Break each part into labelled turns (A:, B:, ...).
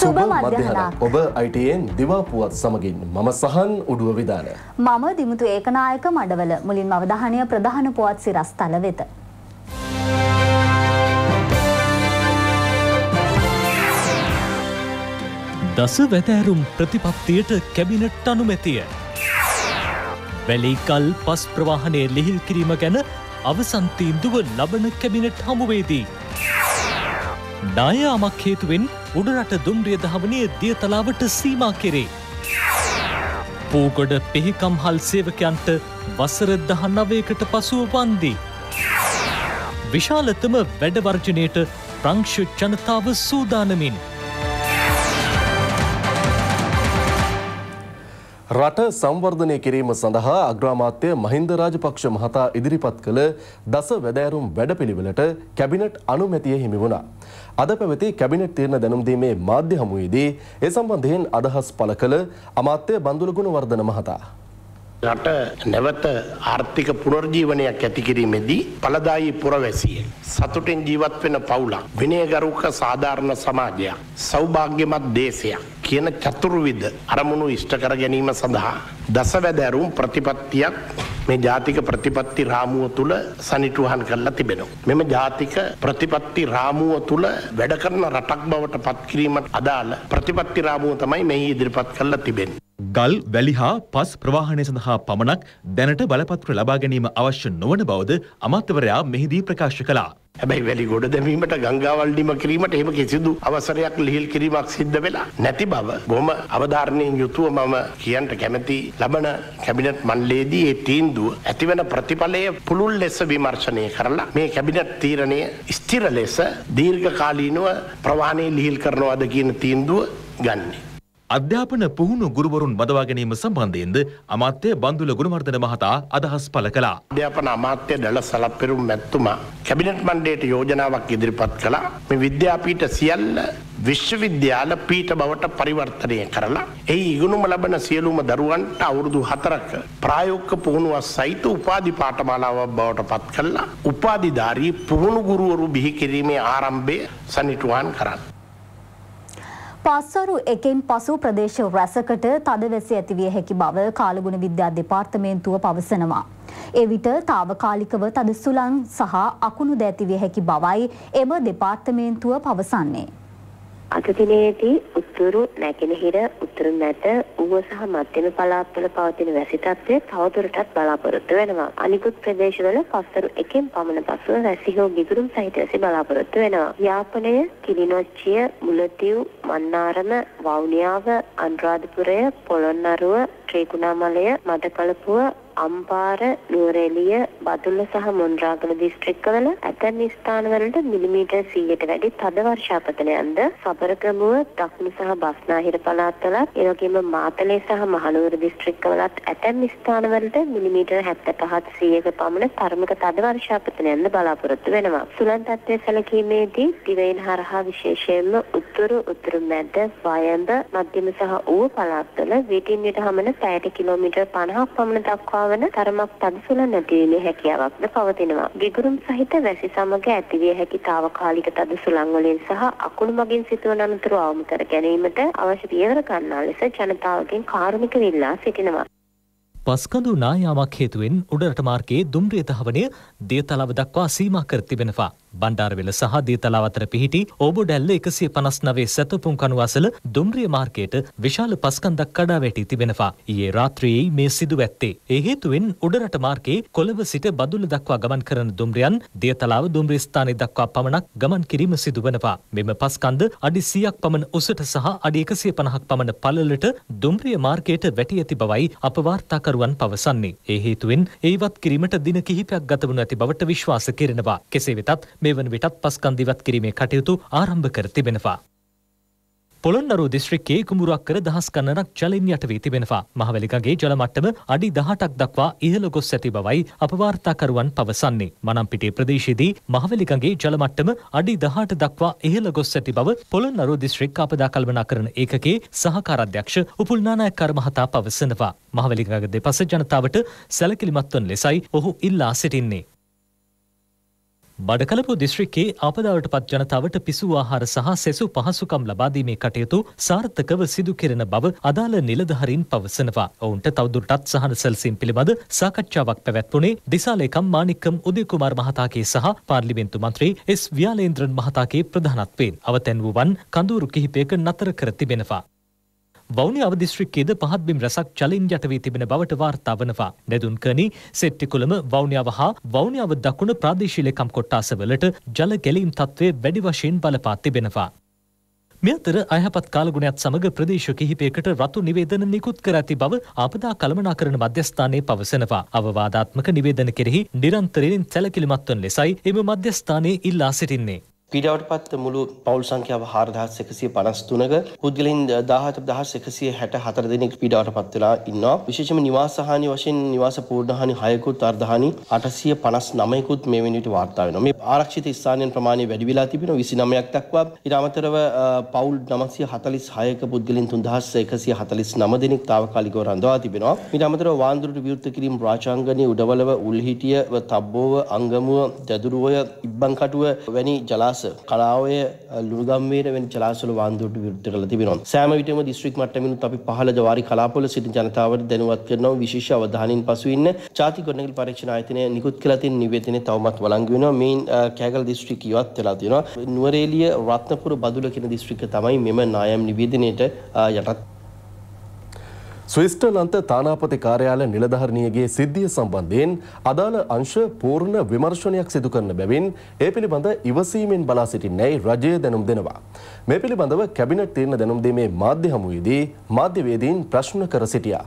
A: සුබ මධ්‍යහනක් ඔබ අයිටයෙන් දිවාපුවත් සමගින් මම සහන් උඩුව විධාන.
B: මම දිමුතු ඒකනායක මඩවල මුලින් අවධානය ප්‍රධාන පුවත් සිරස් තල වෙත.
C: දස වැතෑරුම් ප්‍රතිපත්තියට කැබිනට් අනුමැතිය. වැලිකල් පස් ප්‍රවාහනය ලිහිල් කිරීම ගැන අවසන්තීන්දුව ලබන කැබිනට් හමුවේදී. නායාමක් හේතුවෙන් උඩරට දුම්රිය දහවනය දියතලාවට සීමා කෙරේ. පූගොඩ පෙහිකම් හල් සේවකයන්ට වසර දහ නවයකට පසුව වන්දී. විශාලතම වැඩවර්ජනයට ප්‍රංක්ෂ ජනතාව සූදානමින්.
A: රට සංවර්ධනය කිරීම සඳහා අග්‍රාමාත්‍ය මහින්ද රාජපක්ෂ මහතා ඉදිරිපත් කළ දස වැදෑරුම් වැඩපිළිවෙලට කැබිනට් අනුමැතිය හිමි වුණා. අද පැවති කැබිනට් තීරණ දැනුම්දීමේ මාධ්‍ය හමුවේදී ඒ සම්බන්ධයෙන් අදහස් පළ කළ අමාත්‍ය බන්දුල ගුණවර්ධන මහතා.
D: රට නැවත ආර්ථික පුනර්ජීවනයක් ඇති කිරීමේදී පලදායි පුරවැසිය. සතුටෙන් ජීවත් වෙන පවුලක් විනයගරුක සාධාරණ සමාජයක් සෞභාග්‍යමත් දේශයක් කියන චතුරුවිද අරමුණු ඉෂ්ට කර ගැනීම සඳහා දසවැදෑරුම් ප්‍රතිපත්තියක් මේ ජාතික ප්‍රතිපත්ති රාමුව තුළ සනිටුහන් කරලා තිබෙනවා. මෙම ජාතික ප්‍රතිපත්ති රාමුව තුළ වැඩ කරන රටක් බවට පත්කිරීමට අදාළ ප්‍රතිපත්ති රාමුව තමයි මෙහි ඉදිරිපත් කරලා තිබෙන්නේ.
E: ගල් වැලි හා පස් ප්‍රවාහනය සඳහා පමණක් දැනට බලපත්‍ර ලබා ගැනීම අවශ්‍ය නොවන බවද අමාත්‍යවරයා මෙහිදී ප්‍රකාශ කළා.
D: හැබැයි වැලි ගොඩ දැමීමට ගංගාවල්ඩිම කිරීමට එහෙම කිසිදු අවසරයක් ලිහිල් කිරීමක් සිද්ධ වෙලා නැති බව බොහොම අවධාරණයෙන් යුතුව මම කියන්ට කැමති ලබන කැබිනට් මණ්ඩලයේදී ඒ තීන්දුව ඇතිවන ප්‍රතිඵලය පුළුල් ලෙස විමර්ශනය කරලා මේ කැබිනට් තීරණය ස්ථිර ලෙස දීර්ඝකාලීනව ප්‍රවාහනය ලිහිල් කරනවාද කියන තීන්දුව ගන්නේ.
E: අධ්‍යාපන පුහුණු ගුරුවරුන් බදවා ගැනීම සම්බන්ධයෙන්ද අමාත්‍ය බන්දුල ගුණවර්ධන මහතා අදහස් පළ කළා.
D: අධ්‍යාපන අමාත්‍ය දළ සලප්පෙරුම් මැත්තුමා කැබිනට් මණ්ඩලයට යෝජනාවක් ඉදිරිපත් කළා. මේ විද්‍යාපීඨ සියල්ල විශ්වවිද්‍යාල පීඨ බවට පරිවර්තනය කරලා එහි ඉගෙනුම ලබන සියලුම දරුවන්ට අවුරුදු 4ක ප්‍රායෝගික පුහුණුවක් සහිත උපාධි පාඨමාලාවක් බවට පත් කළා. උපාධිධාරී පුහුණු ගුරුවරු බිහි කිරීමේ ආරම්භය සනිටුහන් කරන්න.
B: පස්වරු එකෙන් පසු ප්‍රදේශ රැසකට තදවැසි ඇතිවිය හැකි බව කාලගුණ විද්‍යා දෙපාර්තමේන්තුව පවසනවා. එවිට තාවකාලිකව තද සුළං සහ අකුණු ද ඇතිවිය හැකි බවයි එම දෙපාර්තමේන්තුව පවසන්නේ.
F: අද දිනේදී උතුරු නැගෙනහිර උතුරු මැද ඌව සහ මධ්‍යම පළාත්වල පවතින වැසි තත්ත්වය තවදුරටත් බලාපොරොත්තු වෙනවා. අනිකුත් ප්‍රදේශවල පස්වරු එකෙන් පමණ පසුව වැසි හෝ ගිගුරුම් සහිත වැසි බලාපොරොත්තු වෙනවා. යාපනය, කිලිනොච්චිය, මුලතිව්, මන්නාරම, වවුනියාව, අනුරාධපුරය, පොළොන්නරුව, ත්‍රිකුණාමලය, මඩකලපුව, අම්පාර නුවරඑළිය බදුල්ල සහ මොන්රාගල දිස්ත්‍රික්කවල ඇතැම් ස්ථානවලට මිලිමීටර් 100ට වැඩි තද වර්ෂාපතනයන්ද සබරගමුව දකුණු සහ බස්නාහිර පළාත්වලත් ඒ වගේම මාතලේ සහ මහනුවර දිස්ත්‍රික්කවලත් ඇතැම් ස්ථානවලට මිලිමීටර් 75ත් 100ක පමණ තරමක තද වර්ෂාපතනයන්ද බලාපොරොත්තු වෙනවා. සුළං තත්ත්වය සැලකීමේදී දිවයින හරහා විශේෂයෙන්ම උතුරු උතුරු මැද වයඹ මධ්‍යම සහ ඌව පළාත්වල විටින් විට හමන පැයට කිලෝමීටර් 50ක් පමණ දක්වා වන තරමක් තදසුල නැතිවීමේ හැකියාවක්ද පවතිනවා. ගිගුරුම් සහිත වැසි සමග ඇතිවිය හැකි తాවකාලික තදසුලන් වලින් සහ අකුණු මගින් සිදුවන අනතුරු අවම කර ගැනීමට අවශ්‍ය පියවර ගන්නා ලෙස ජනතාවගෙන් කාරුණික විල්ලා සිටිනවා.
C: පස්කඳු නායාමක් හේතුවෙන් උඩරට මාර්ගයේ දුම්රිය තහවනය දේතලාව දක්වා සීමා කර තිබෙනවා. බණ්ඩාරවෙල සහ දේතලාව අතර පිහිටි ඕබොඩැල්ල එකසිය පනස් නවේ සැතපුම් කණු අසල දුම්රිය මාර්ගයට විශාල පස්කන්දක් කඩා වැටී තිබෙනවා. ඊයේ රාත්‍රියේ මේ සිදු ඇත්තේ. ඒ හේතුවෙන් උඩරට මාර්ගයේ කොළඹ සිට බදුල්ල දක්වා ගමන් කරන දුම්රියන් දේතලාව දුම්රිය ස්ථානයේ දක්වා පමණක් ගමන් කිරීම සිදු වනවා. මෙම පස්කන්ද අඩි 100ක් පමණ උසට සහ අඩි 150ක් පමණ පළලට දුම්රිය මාර්ගයට වැටී ඇති බවයි අප වාර්තාකරුවන් පවසන්නේ. ඒ හේතුවෙන් ඒවත් කිරීමට දින කිහිපයක් ගත වනු ඇති බවට විශ්වාස කෙරෙනවා. කෙසේ වෙතත් මේ වන විටත් පස්කන්ද ඉවත් කිරීමේ කටයුතු ආරම්භ කර තිබෙනවා. පොළොන්නරුව දිස්ත්‍රික්කයේ කුඹුරක් කර දහස් ගණනක් ජලයෙන් යට වී තිබෙනවා. මහවැලිගඟේ ජල මට්ටම අඩි 18ක් දක්වා ඉහළ ගොස් ඇති බවයි අප වාර්තාකරුවන් පවසන්නේ. මනම්පිටිය ප්‍රදේශයේදී මහවැලිගඟේ ජල මට්ටම අඩි 18 දක්වා ඉහළ ගොස් ඇති බව පොළොන්නරුව දිස්ත්‍රික් ආපදා කළමනාකරණ ඒකකයේ සහකාර අධ්‍යක්ෂ උපුල් නානායක්කාර මහතා පවසනවා. මහවැලිගඟ දෙපස ජනතාවට සැලකිලිමත් වන ලෙසයි ඔහු ඉල්ලා සිටින්නේ. බඩකලපු දිස්ත්‍රික්කයේ ආපදාවට පත් ජනතාවට පිසු ආහාර සහ සෙසු පහසුකම් ලබාදීමේ කටයුතු සාර්ථකව සිදු කෙරෙන බව අදාළ නිලධහරින් පවසනවා. ඔවුන්ට තවදුරටත් සහන සැලසීම් පිළිබඳ සාකච්ඡාවක් පැවැත්වුණේ දිසාලේකම් මානික්කම් උදයකුමාර් මහතාගේ සහ පාර්ලිමේන්තු මන්ත්‍රී එස් ව්‍යාලේන්ද්‍රන් මහතාගේ ප්‍රධානත්වයෙන් අවතැන් වූවන් කඳුරු කිහිපයක නතර කර තිබෙනවා. වෞනියාව දිස්ත්‍රික්කයේද පහත් බිම් රැසක් චලින් යට වී තිබෙන බවට වාර්තා වනවා. නෙදුන්කනි සෙට්ටිකුළම වෞනියාව හා වෞනියාව දකුණ ප්‍රාදේශීලකම් කොට්ටාසවලට ජල ගැලීම් තත්ත්වය වැඩි වශයෙන් බලපා තිබෙනවා. මෙතර අයහපත් කාලගුණයක් සමග ප්‍රදේශ කිහිපයකට රතු නිවේදන නිකුත් කර ඇති බව ආපදා කළමනාකරන මධ්‍යස්ථානයේ පවසනවා. අවවාදාත්මක නිවේදන කෙරෙහි නිරන්තරයෙන් සැලකිලිමත්වන ලෙසයි එම මධ්‍යස්ථානයේ ඉල්ලා සිටින්නේ.
G: පීඩාවට පත් මුළු පවුල් සංඛ්‍යාව හාරදහස් එකසිය පනස් තුනක පුද්ගලින් දාහත දහස් එකසිය හැට හතර දෙනෙක් පීඩාවට පත් වෙලා ඉන්නවා. විශේෂම නිවාසහානි වශයෙන් නිවාස පූර්ණහානි හයකුත් අර්ධහානි අටසිය පනස් නමයකුත් මේ වෙනිට වාර්තා වෙනවා. මේ ආරක්ෂිත ස්ථානයන් ප්‍රමාණය වැඩි වෙලා තිබෙනවා. විසි නමයක් දක්වා ඊට අමතරව පවුල් නමසිය හතලිස් හයක පුද්ගලින් තුන්දහස් එකසිය හතලිස් නම දෙනෙක් තාවකාලිකව රඳවා තිබෙනවා. ඊට අමතරව වාන්දුරට විවෘත කිරීම රාජාංගනයේ උඩවලව උල්හිටිය තබ්බෝව අංගමුව දැදුරුවය ඉබ්බන්කටුව වැනි ජලාශ ජලාස කලාවය ලුණුගම්වේර වෙන ජලාශවල වාන්දුවට විරුද්ධ කරලා තිබෙනවා. සෑම විටම දිස්ත්‍රික් මට්ටමිනුත් අපි පහළ ජවාරි කලාපවල සිටින ජනතාවට දැනුවත් කරනවා විශේෂ අවධානයෙන් පසු ඉන්න ජාතික ගොඩනැගිලි පරීක්ෂණ ආයතනය නිකුත් කළ තියෙන නිවේදනය තවමත් වළංගු වෙනවා. මේන් කෑගල දිස්ත්‍රික් ඉවත් වෙලා තියෙනවා. නුවරඑළිය රත්නපුර බදුල කියන දිස්ත්‍රික්ක තමයි මෙම නායම් නිවේදනයට යටත්
A: ස්විස්ටර්ලන්ත තානාපති කාර්යාල නිලධහරණියගේ සිද්ධිය සම්බන්ධයෙන් අදාළ අංශ පූර්ණ විමර්ශනයක් සිදු කරන බැවින් ඒ පිළිබඳ ඉවසීමෙන් බලා සිටින්නැයි රජය දැනුම් දෙනවා. මේ පිළිබඳව කැබිනට් තීරණ දැනුම් දීමේ මාධ්‍ය හමුවේදී මාධ්‍යවේදීන් ප්‍රශ්න කර සිටියා.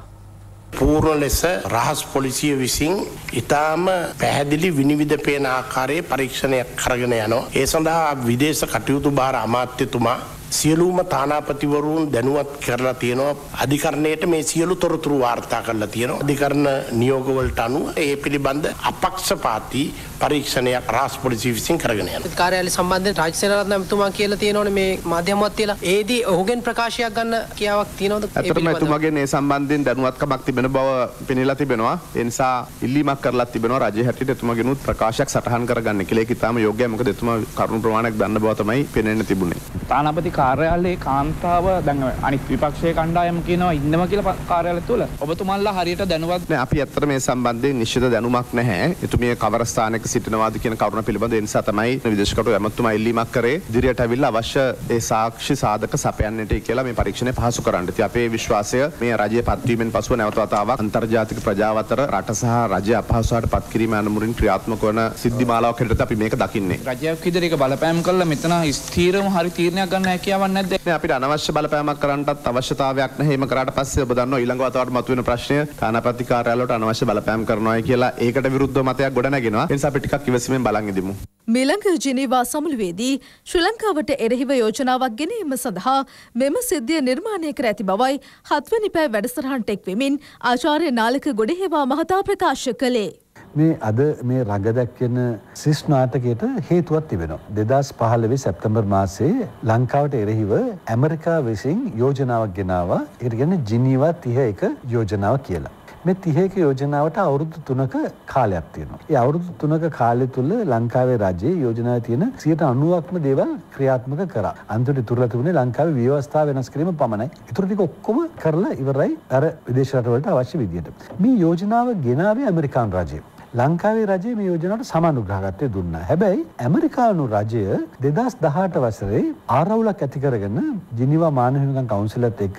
D: පූර්ණ ලෙස රහස් පොලිසිය විසින් ඉතාම පැහැදිලි විනිවිධ පේන ආකාරයේ පරීක්ෂණයක් කරගෙන යනවා. ඒ සඳහා විදේශ කටයුතු භාර අමාත්‍යතුමා සියලුම තානාපතිවරුන් දැනුවත් කරලා තියෙනවා. අධිකරණයට මේ සියලු තොරතුරු වාර්තා කරලා තියෙනවා. අධිකරණ නියෝගවලට අනුව ඒ පිළිබඳ අපක්ෂපාතී පරීක්ෂණයක් රාස් පොලිසිය විසින් කරගෙන යනවා.
H: කාර්යාලය සම්බන්ධයෙන් රාජ් සේනාරත්න එතුමා කියලා තියෙනවනේ මේ මාධ්‍යමවත් තියලා ඒදී ඔහුගෙන් ප්‍රකාශයක් ගන්න කියාවක් තියෙනවද?
I: ඇත්තටම එතුමාගේ මේ සම්බන්ධයෙන් දැනුවත්කමක් තිබෙන බව පෙනීලා තිබෙනවා. ඒ නිසා ඉල්ලීමක් කරලා තිබෙනවා රජය හැටියට එතුමාගෙනුත් ප්‍රකාශයක් සටහන් කරගන්න කියලා. ඒක ඉතාම යෝග්‍යයි. මොකද එතුමා කරුණු ප්‍රමාණයක් දන්න බව තමයි පෙනෙන්න තිබුණේ.
J: තානාපති කාර්යාලයේ කාන්තාව දැන් අනිත් විපක්ෂයේ කණ්ඩායම කියනවා ඉන්නවා කියලා කාර්යාලය තුල. ඔබතුමන්ලා හරියට දැනුවත්
I: නෑ අපි ඇත්තට මේ සම්බන්ධයෙන් නිශ්චිත දැනුමක් නැහැ. එතුමිය කවර ස්ථානයක සිටිනවාද කියන කරුණ පිළිබඳව ඒ නිසා තමයි විදේශ කටයුතු ඇමතුමා ඉල්ලීමක් කරේ. ඉදිරියට ඇවිල්ලා අවශ්‍ය ඒ සාක්ෂි සාධක සපයන්නට කියලා මේ පරීක්ෂණය පහසු කරන්න. ඉතින් අපේ විශ්වාසය මේ රජය පත්වීමෙන් පසුව නැවත වතාවක් අන්තර්ජාතික ප්‍රජාව අතර රට සහ රජය අපහසුතාවට පත් කිරීම අනුමුරින් ක්‍රියාත්මක වන සිද්ධි මාලාවක් හැටියට අපි මේක දකින්නේ.
J: රජයක් විදිහට ඒක බලපෑම් කළා මෙතන ස්ථීරව හරි තීරණයක් ගන්න හැකියාව හැකියාවක් නැද්ද?
I: නෑ අපිට අනවශ්‍ය බලපෑමක් කරන්නටත් අවශ්‍යතාවයක් නැහැ. එහෙම කරාට පස්සේ ඔබ දන්නවා ඊළඟ වතාවට මතුවෙන ප්‍රශ්නය තානාපති කාර්යාලයට අනවශ්‍ය බලපෑම් කරනවායි කියලා ඒකට විරුද්ධව මතයක් ගොඩනගෙනවා. ඒ නිසා අපි ටිකක් ඉවසීමෙන් බලන් ඉදිමු.
K: මීළඟ ජිනීවා සමුළුවේදී ශ්‍රී ලංකාවට එරෙහිව යෝජනාවක් ගෙනීම සඳහා මෙම සිද්ධිය නිර්මාණය කර ඇති බවයි හත්වනි පෑ වැඩසටහනට එක්වෙමින් ආචාර්ය නාලක ගොඩහේවා මහතා ප්‍රකාශ කළේ.
L: මේ අද මේ රඟදැක්වෙන සිස් නාටකයට හේතුවත් තිබෙනවා. දෙදස් පහළවෙ සැප්තම්බර් මාසයේ ලංකාවට එරෙහිව ඇමරිකා විසින් යෝජනාවක් ගෙනවා ඉරගෙන ජිනීවා තිහ එක යෝජනාව කියලා. මේ තිහේක යෝජනාවට අවුරුදු තුනක කාලයක් තියෙනවා. ඒ අවුරුදු තුනක කාලය තුල ලංකාවේ රජයේ යෝජනාවේ තියෙන 90%ක්ම දේවල් ක්‍රියාත්මක කරා. අන්තිමට ඉතුරුලා තිබුණේ ලංකාවේ ව්‍යවස්ථාව වෙනස් කිරීම පමණයි. ඉතුරු ටික ඔක්කොම කරලා ඉවරයි අර විදේශ රටවලට අවශ්‍ය විදියට. මේ යෝජනාව ගෙනාවේ ඇමරිකානු රජය. ලංකාවේ රජය මේ යෝජනාවට සමානුග්‍රහකත්වය දුන්නා. හැබැයි ඇමරිකානු රජය 2018 වසරේ ආරවුලක් ඇති කරගෙන ජිනීවා මානව හිමිකම් කවුන්සිලත් එක්ක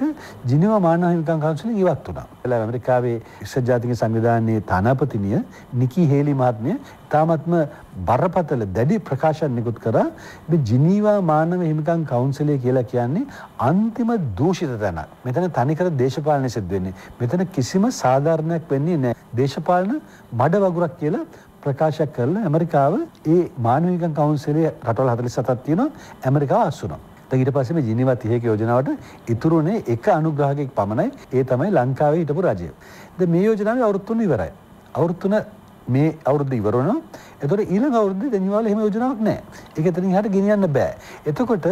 L: ජිනීවා මානව හිමිකම් කවුන්සිලෙන් ඉවත් වුණා. එලා ඇමරිකාවේ විශ්ව ජාතික සංවිධානයේ තානාපතිනිය නිකි හේලි මහත්මිය තාමත්ම බරපතල දැඩි ප්‍රකාශන නිකුත් කරා මේ ජිනීවා මානව හිමිකම් කවුන්සිලය කියලා කියන්නේ අන්තිම දූෂිත තැනක්. මෙතන තනිකර දේශපාලනය සිද්ධ වෙන්නේ. මෙතන කිසිම සාධාරණයක් වෙන්නේ නැහැ. දේශපාලන මඩ වගුරක් කියලා ප්‍රකාශයක් කරලා ඇමරිකාව ඒ මානව හිමිකම් කවුන්සිලයේ රටවල් 47ක් තියෙනවා ඇමරිකාව අස්සුනවා. ඊට පස්සේ මේ ජිනීවා 30 යෝජනාවට ඉතුරුනේ එක අනුග්‍රහකෙක් පමණයි. ඒ තමයි ලංකාවේ හිටපු රජය. දැන් මේ යෝජනාවේ අවුරුදු තුන ඉවරයි. අවුරුදු තුන මේ අවුරුද්ද ඉවර වෙනවා. එතකොට ඊළඟ අවුරුද්දේ දෙනිවාල එහෙම යෝජනාවක් නැහැ. ඒක එතනින් එහාට ගෙනියන්න බෑ. එතකොට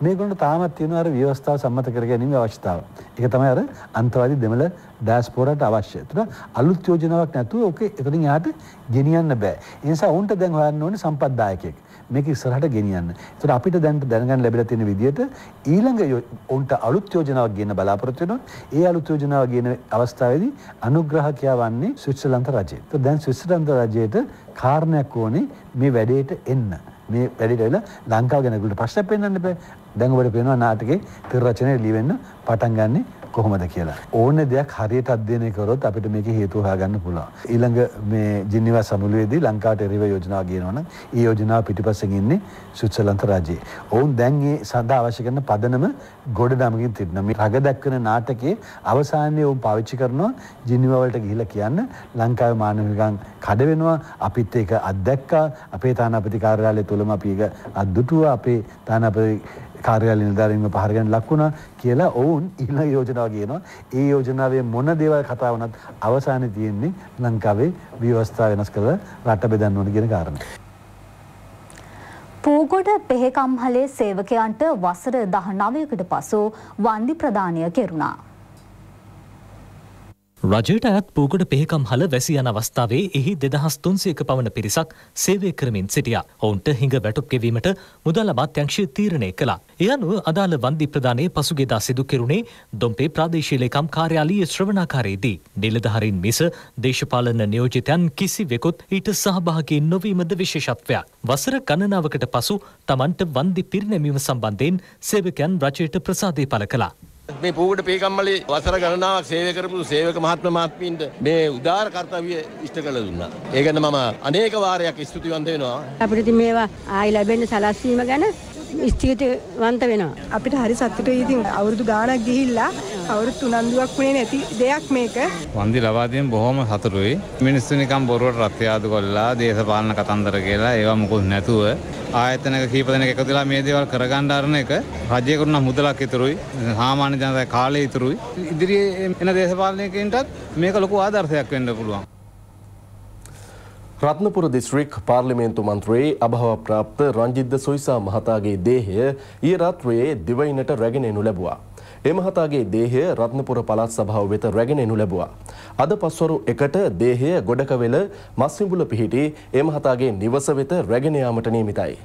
L: මේගොල්ලෝ තාමත් තියෙන අර ව්‍යවස්ථාව සම්මත කර ගැනීම අවශ්‍යතාව. ඒක තමයි අර අන්තවාදී දෙමළ ඩෑස්පෝරට අවශ්‍ය. තුර අලුත් යෝජනාවක් නැතුව ඕක එතනින් යාට ගෙනියන්න බෑ. ඒ නිසා උන්ට දැන් හොයන්න ඕනේ සම්පත්දායකයෙක්. මේක ඉස්සරහට ගෙනියන්න. ඒතර අපිට දැන් දැනගන්න ලැබිලා තියෙන විදිහට ඊළඟ උන්ට අලුත් යෝජනාවක් ගෙන බලාපොරොත්තු වෙනවා. ඒ අලුත් යෝජනාව ගෙන අවස්ථාවේදී අනුග්‍රහකයා වන්නේ ස්විට්සර්ලන්ත රජය. ඒතර දැන් ස්විට්සර්ලන්ත රජයට කාරණයක් ඕනේ මේ වැඩේට එන්න. මේ වැඩිට වෙලා ලංකාව ගැන ඒගොල්ලෝ ප්‍රශ්න පෙන්වන්න බෑ. දැන් ඔබට පේනවා නාටකේ තිර රචනය ලියවෙන්න පටන් ගන්නේ කොහොමද කියලා. ඕන දෙයක් හරියට අධ්‍යයනය කරොත් අපිට මේක හේතු හොයාගන්න පුළුවන්. ඊළඟ මේ ජිනිවා සමුළුවේදී ලංකාවට එරෙහිව යෝජනාවක් ගේනවා නම් ඒ යෝජනාව පිටිපස්සෙන් ඉන්නේ ස්විට්සර්ලන්ත රජය. ඔවුන් දැන් මේ සඳහා අවශ්‍ය කරන පදනම ගොඩනමකින් තිබෙනවා. මේ රග දක්වන නාටකයේ අවසානයේ ඔවුන් පාවිච්චි කරනවා ජිනිවා වලට ගිහිල්ලා කියන්න ලංකාවේ මානවිකයන් කඩ වෙනවා අපිත් ඒක අත්දැක්කා අපේ තානාපති කාර්යාලය තුලම අපි ඒක අද්දුටුවා අපේ තානාපති කාර්යාල නිලධාරීන්ව පහරගෙන ලක් වුණා කියලා ඔවුන් ඊළඟ යෝජනාව කියනවා. ඒ යෝජනාවේ මොන දේවල් කතා වුණත් අවසානයේ තියෙන්නේ ලංකාවේ ව්‍යවස්ථාව වෙනස් කරලා රට බෙදන්න ඕන කියන කාරණය.
B: පූගොඩ පෙහෙකම්හලේ සේවකයන්ට වසර 19කට පසු වන්දි ප්‍රදානය කෙරුණා.
C: රජයට අයත් පූගොඩ පෙහකම් හල වැසි යන අවස්ථාවේ එහි දෙදහස් තුන්සියක පවන පිරිසක් සේවය කරමින් සිටියා. ඔවුන්ට හිඟ වැටුප් ගෙවීමට මුදල් අමාත්‍යංශය තීරණය කළා. ඒ අනුව අදාළ වන්දි ප්‍රදානයේ පසුගියදා සිදු කෙරුණේ දොම්පේ ප්‍රාදේශීය ලේකම් කාර්යාලීය ශ්‍රවණාකාරයේදී. නිලධාරීන් මිස දේශපාලන නියෝජිතයන් කිසිවෙකුත් ඊට සහභාගී නොවීමද විශේෂත්වයක්. වසර ගණනාවකට පසු තමන්ට වන්දි පිරිනැමීම සම්බන්ධයෙන් සේවකයන් රජයට ප්‍රසාදය පළ කළා.
M: මේ පූගට පේකම්මලේ වසර ගණනාවක් සේවය කරපු සේවක මහත්ම මහත්මීන්ට මේ උදාර කර්තව්‍ය ඉෂ්ට කළ දුන්නා. ඒ ගැන මම අනේක වාරයක් ස්තුතිවන්ත වෙනවා.
N: අපිට ඉතින් මේවා ආයි ලැබෙන්න සලස්වීම ගැන ස්තුතිවන්ත වෙනවා.
O: අපිට හරි සතුටුයි ඉතින් අවුරුදු ගාණක් ගිහිල්ලා අවුරුදු උනන්දුවක් වුණේ නැති දෙයක් මේක.
P: වන්දි ලබා දීම බොහොම සතුටුයි. මිනිස්සු නිකන් බොරුවට රත්යාදු කොල්ලා දේශපාලන කතන්දර කියලා ඒවා මොකුත් නැතුව ආයතනක කීප දෙනෙක් එකතු වෙලා මේ දේවල් කරගන්න ආරන එක රජයකට නම් මුදලක් ඉතුරුයි. සාමාන්‍ය ජනතාවේ කාලය ඉතුරුයි. ඉදිරියේ එන දේශපාලනයකින්ටත් මේක ලොකු ආදර්ශයක් වෙන්න පුළුවන්.
A: රත්නපුර දිස්ත්‍රික් පාර්ලිමේන්තු මන්ත්‍රයේ අභව ප්‍රාප්ත රංජිද්ද සොයිසා මහතාගේ දේහය ඊ රාත්‍රයේ දිවයිනට රැගෙන එනු ලැබුවා. ඒ මහතාගේ දේහය රත්නපුර පළාත් සභාව වෙත රැගෙන එනු ලැබුවා. අද පස්වරු එකට දේහය ගොඩකවෙල මස්විඹුල පිහිටි ඒ මහතාගේ නිවස වෙත රැගෙන යාමට නියමිතයි.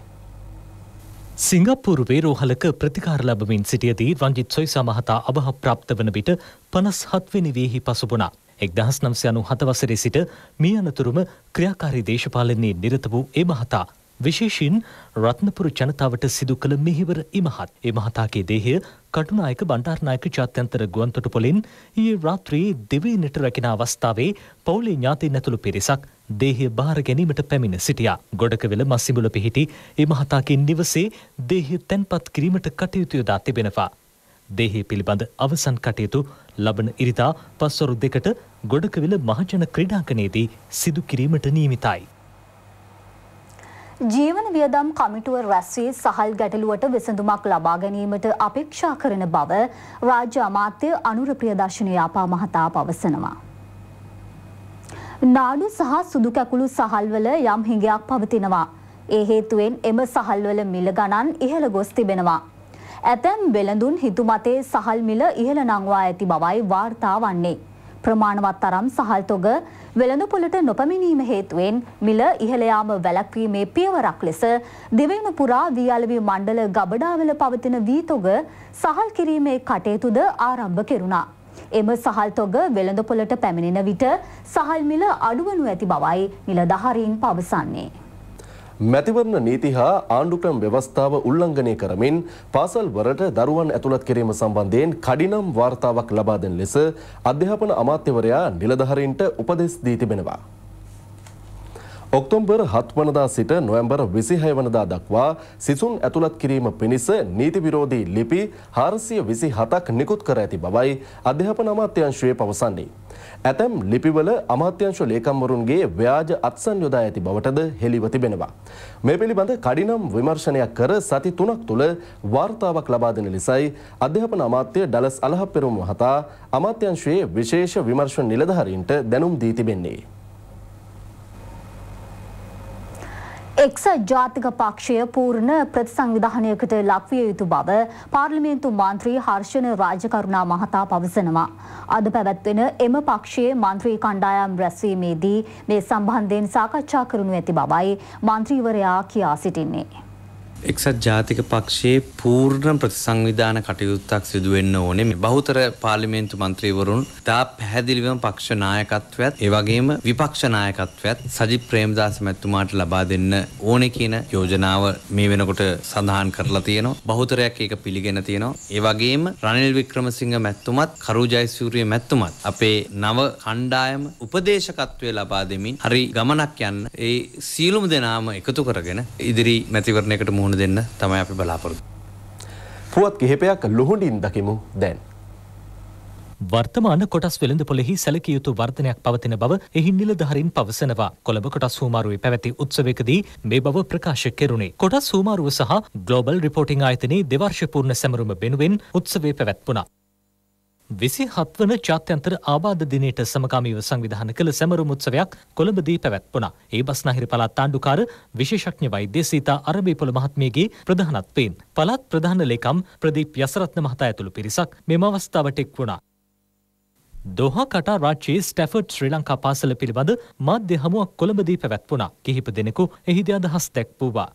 C: සිංගප්පූරුවේ රෝහලක ප්‍රතිකාර ලබමින් සිටියදී රංජිත් සොයිසා මහතා අභහ ප්‍රාප්ත වන විට පනස් හත්වෙනි වේහි පසුබුණා. එක්දහස් නම්සය අනු හත වසරේ සිට මේ අනතුරුම ක්‍රියාකාරී දේශපාලනයේ නිරත වූ ඒ මහතා විශේෂයෙන් රත්නපුර ජනතාවට සිදු කළ මෙහිවර ඉමහත් ඒ මහතාගේ දේහය කටුනායක බණ්ඩාරනායක ජාත්‍යන්තර ගුවන්තොටුපොලින් ඊයේ රාත්‍රියේ දෙවයිනට රැගෙන අවස්ථාවේ පවුලේ ඥාතීන් ඇතුළු පිරිසක් දේහය බාර ගැනීමට පැමිණ සිටියා. ගොඩකවෙල මස්සිඹුල පිහිටි ඒ මහතාගේ නිවසේ දේහය තැන්පත් කිරීමට කටයුතු යොදා තිබෙනවා. දේහය පිළිබඳ අවසන් කටයුතු ලබන ඉරිදා පස්වරු දෙකට ගොඩකවිල මහජන ක්‍රීඩාංකනයේදී සිදු කිරීමට නියමිතයි.
B: ජීවන වියදම් කමිටුව රැස්වී සහල් ගැටලුවට විසඳුමක් ලබා ගැනීමට අපේක්ෂා කරන බව රාජ්‍ය අමාත්‍ය අනුර ප්‍රියදර්ශන යාපා මහතා පවසනවා. නාඩු සහ සුදු කැකුළු සහල්වල යම් හිඟයක් පවතිනවා. ඒ හේතුවෙන් එම සහල්වල මිල ගණන් ඉහළ ගොස් තිබෙනවා. ඇතැම් වෙළඳුන් හිතුමතේ සහල් මිල ඉහළ නංවා ඇති බවයි වාර්තා වන්නේ. ප්‍රමාණවත් තරම් සහල් තොග වෙළඳපොළට නොපැමිණීම හේතුවෙන් මිල ඉහළ යාම වැළැක්වීමේ පියවරක් ලෙස දිවයින පුරා වියලවි මණ්ඩල ගබඩාවල පවතින වී තොග සහල් කිරීමේ කටයුතුද ආරම්භ කෙරුණා. එම සහල් තොග වෙළඳපොළට පැමිණෙන විට සහල් මිල අඩුවනු ඇති බවයි නිලධාරීන් පවසන්නේ.
A: මැතිවරණ නීති හා ආණ්ඩුක්‍රම ව්‍යවස්ථාව උල්ලංඝනය කරමින් පාසල් වලට දරුවන් ඇතුළත් කිරීම සම්බන්ධයෙන් කඩිනම් වාර්තාවක් ලබා දෙන ලෙස අධ්‍යාපන අමාත්‍යවරයා නිලධාරීන්ට උපදෙස් දී තිබෙනවා. ඔක්තෝම්බර් හත් වනදා සිට නොවැම්බර් විසිහය වනදා දක්වා සිසුන් ඇතුළත් කිරීම පිණිස නීති විරෝධී ලිපි හාරසිය විසි හතක් නිකුත් කර ඇති බවයි අධ්‍යාපන අමාත්‍යංශය පවසන්නේ. ඇතැම් ලිපිවල අමාත්‍යංශ ලේකම්වරුන්ගේ ව්‍යාජ අත්සන් යොදා ඇති බවටද හෙළිව තිබෙනවා. මේ පිළිබඳ කඩිනම් විමර්ශනයක් කර සති තුනක් තුළ වාර්තාවක් ලබා දෙන ලෙසයි අධ්‍යාපන අමාත්‍ය ඩලස් අලහපෙරුම් මහතා අමාත්‍යංශයේ විශේෂ විමර්ශන නිලධාරීන්ට දැනුම් දී තිබෙන්නේ.
B: එක්සත් ජාතික පක්ෂය පූර්ණ ප්‍රතිසංවිධානයකට ලක්විය යුතු බව පාර්ලිමේන්තු මන්ත්‍රී හර්ෂණ රාජකරුණා මහතා පවසනවා. අද පැවැත්වෙන එම පක්ෂයේ මන්ත්‍රී කණ්ඩායම් රැස්වීමේදී මේ සම්බන්ධයෙන් සාකච්ඡා කරනු ඇති බවයි මන්ත්‍රීවරයා කියා සිටින්නේ.
Q: එක්සත් ජාතික පක්ෂයේ පූර්ණ ප්‍රතිසංවිධාන කටයුත්තක් සිදුවෙන්න ඕනේ. මේ බහුතර පාර්ලිමේන්තු මන්ත්‍රීවරුන් තා පැහැදිලිවම පක්ෂ නායකත්වයත් ඒ වගේම විපක්ෂ නායකත්වයත් සජිත් ප්‍රේමදාස මැතිතුමාට ලබා දෙන්න ඕනේ කියන යෝජනාව මේ වෙනකොට සඳහන් කරලා තියෙනවා. බහුතරයක් ඒක පිළිගෙන තියෙනවා. ඒ වගේම රනිල් වික්‍රමසිංහ මැතිතුමත් කරු ජයසූරිය මැතිතුමත් අපේ නව කණ්ඩායම උපදේශකත්වය ලබා දෙමින් හරි ගමනක් යන්න ඒ සියලුම දෙනාම එකතු කරගෙන ඉදිරි මැතිවරණයකට මුහුණ දෙන්න තමයි අපි බලාපොරොත්තු.
A: පුවත් කිහිපයක් ලුහුඩින් දකිමු දැන්.
C: වර්තමාන කොටස් වෙළඳ පොලෙහි සැලකිය යුතු වර්ධනයක් පවතින බව එහි නිලධහරින් පවසනවා. කොළඹ කොටස් හූමාරුවේ පැවැති උත්සවයකදී මේ බව ප්‍රකාශ කෙරුණේ. කොටස් හූමාරුව සහ ග්ලෝබල් රිපෝටිං ආයතනයේ දෙවර්ෂපූර්ණ සැමරුම වෙනුවෙන් උත්සවය පැවැත්වුණා. විසි හත්වන ජාත්‍යන්තර ආබාධ දිනයට සමකාමීව සංවිධාන කළ සැමරුම් උත්සවයක් කොළඹදී පැවැත්වුණා. ඒ බස්නාහිර පළාත් ආණ්ඩුකාර විශේෂඥ වෛද්‍ය සීතා අරබීපොළ මහත්මියගේ ප්‍රධානත්වයෙන් පළාත් ප්‍රධාන ලේකම් ප්‍රදීප් යසරත්න මහතා ඇතුළු පිරිසක් මෙම අවස්ථාවට එක් වුණා. දොහා කටා රාජ්‍යයේ ස්ටැෆර්ඩ් ශ්‍රී ලංකා පාසල පිළිබඳ මාධ්‍ය හමුවක් කොළඹදී පැවැත්වුණා. කිහිප දෙනෙකු එහිදී අදහස් දැක්වූවා.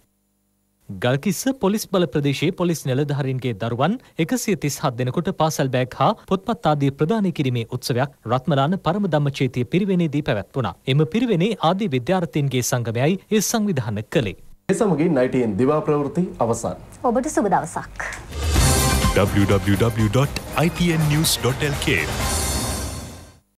C: ගල්කිස්ස පොලිස් බල ප්‍රදේශයේ පොලිස් නිලධහරින්ගේ දරුවන් එකසිය තිස් හත් දෙනකොට පාසල් බෑග් හා පොත්පත් ආදී ප්‍රධානය කිරීමේ උත්සවයක් රත්මලාන පරම ධම්මචේතිය පිරිවෙනේදී පැවැත්වුණා. එම පිරිවෙනේ ආදී විද්‍යාර්ථීන්ගේ සංගමයයි ඒ සංවිධාන කළේ.
A: ඒ සමගින් නයිටන් දිවා ප්‍රවෘති අවසන්.
B: ඔබට සුබ දවසක්.
R: www.itnnews.lk